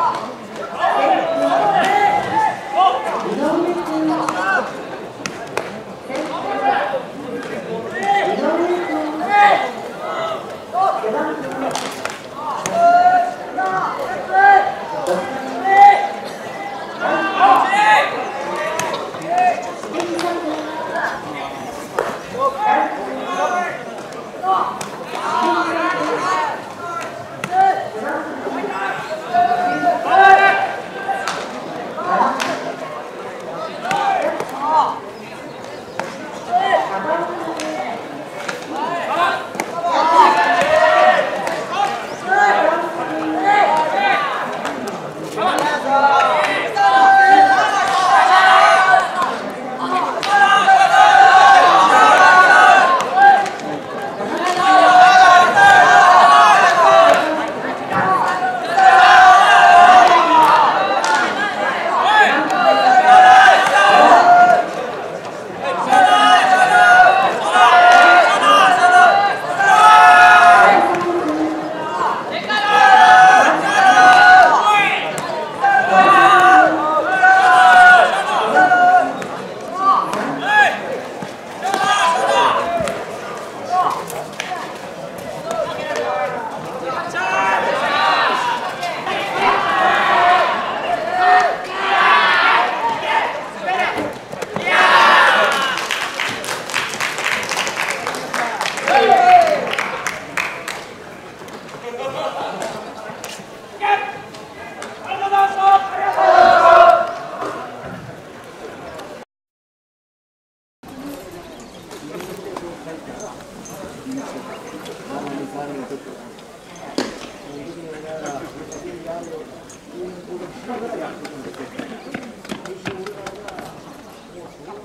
好。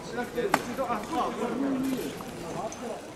しなくて一度あそう